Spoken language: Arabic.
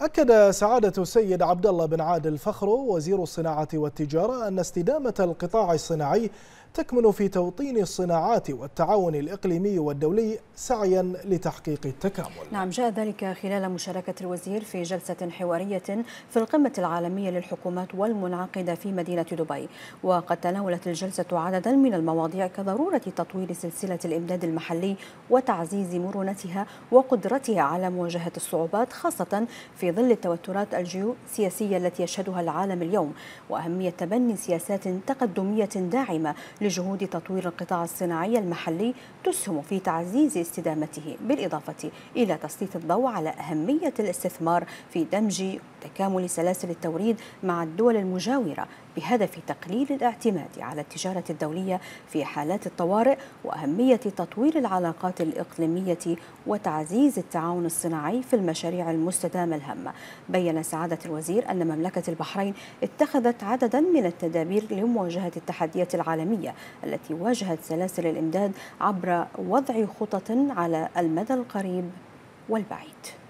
أكد سعادة السيد عبد الله بن عادل فخرو وزير الصناعة والتجارة أن استدامة القطاع الصناعي تكمن في توطين الصناعات والتعاون الإقليمي والدولي سعيا لتحقيق التكامل. نعم جاء ذلك خلال مشاركة الوزير في جلسة حوارية في القمة العالمية للحكومات والمنعقدة في مدينة دبي. وقد تناولت الجلسة عددا من المواضيع كضرورة تطوير سلسلة الإمداد المحلي وتعزيز مرونتها وقدرتها على مواجهة الصعوبات خاصة في ظل التوترات الجيوسياسية التي يشهدها العالم اليوم وأهمية تبني سياسات تقدمية داعمة لجهود تطوير القطاع الصناعي المحلي تسهم في تعزيز استدامته بالإضافة إلى تسليط الضوء على أهمية الاستثمار في دمج تكامل سلاسل التوريد مع الدول المجاورة بهدف تقليل الاعتماد على التجارة الدولية في حالات الطوارئ وأهمية تطوير العلاقات الإقليمية وتعزيز التعاون الصناعي في المشاريع المستدامة الهامة. بين سعادة الوزير أن مملكة البحرين اتخذت عددا من التدابير لمواجهة التحديات العالمية التي واجهت سلاسل الإمداد عبر وضع خطط على المدى القريب والبعيد.